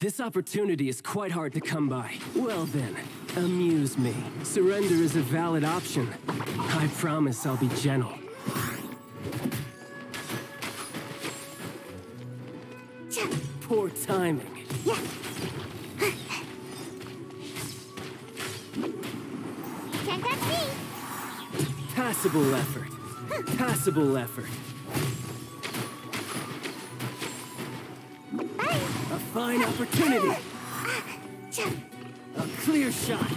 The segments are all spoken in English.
This opportunity is quite hard to come by. Well then, amuse me. Surrender is a valid option. I promise I'll be gentle. Timing. Can't catch me. Passable effort. Passable effort. A fine opportunity. A clear shot.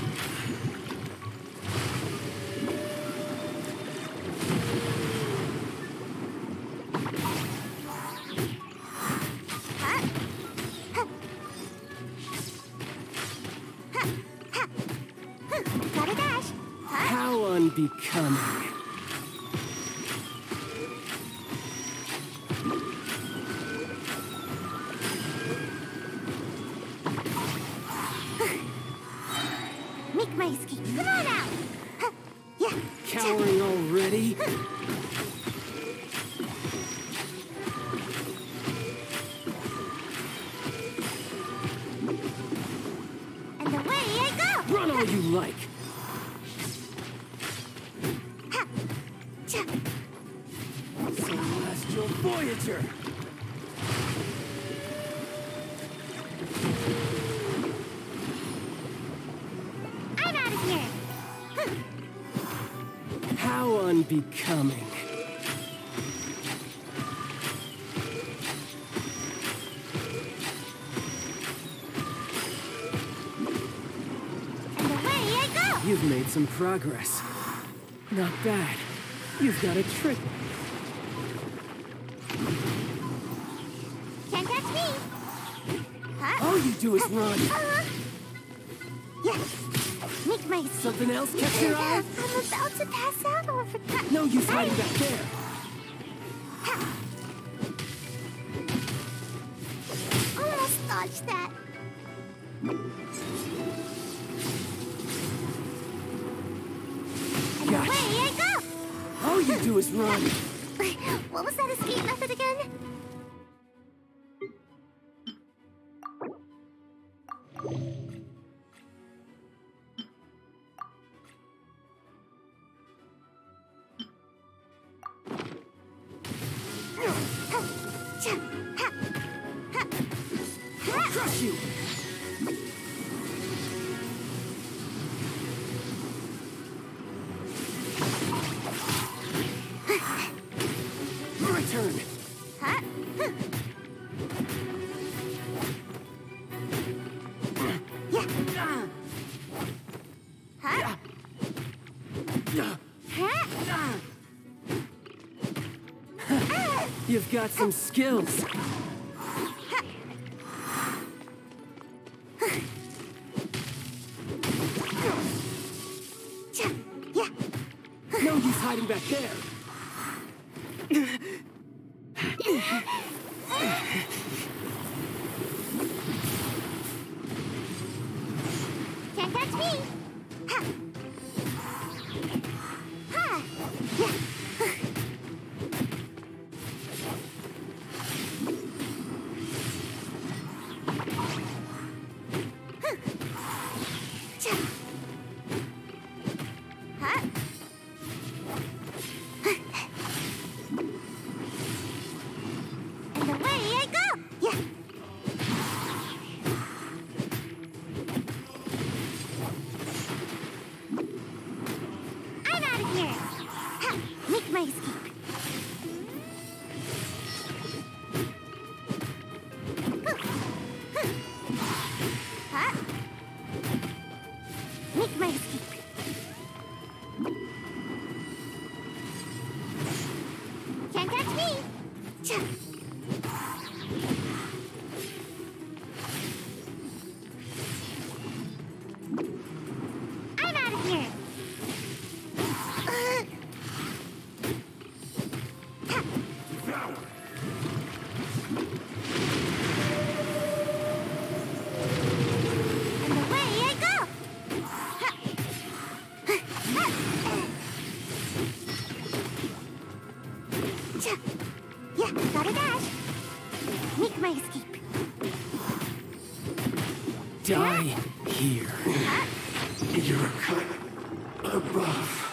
Gotta dash. How unbecoming. Make my escape. Come on out. Huh. Yeah. Cowering already? All you like. Celestial Voyager. I'm out of here. How unbecoming. You've made some progress. Not bad. You've got a trick. Can't catch me. Huh? All you do is run. Uh-huh. Yeah. Make my. Something else catch your eye? I'm about to pass out over. No use hiding back there. Almost dodged that. All you do is run. What was that escape method again? Crush you. Got some skills. No use hiding back there. Can't catch me. Ha. 大好き Die here. You're cut above.